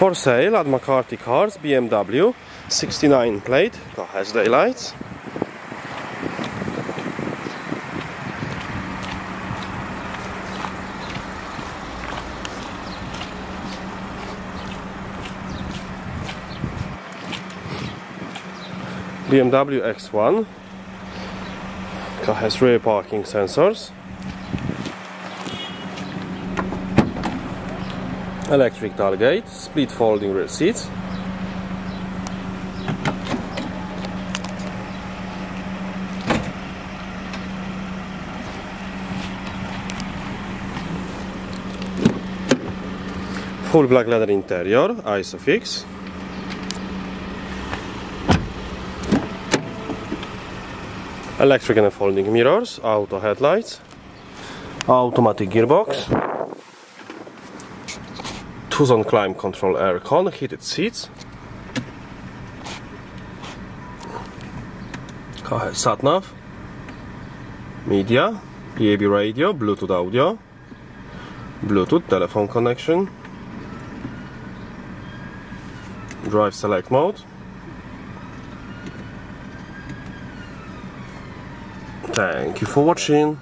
For sale at McCarthy Cars BMW 69 plate, car has daylights. BMW X1 car has rear parking sensors electric tailgate, split folding rear seats. Full black leather interior, ISOFIX electric and folding mirrors, auto headlights, automatic gearbox, two-zone climate control aircon, heated seats, car has sat nav, media, DAB radio, Bluetooth audio, Bluetooth telephone connection, drive select mode, Thank you for watching.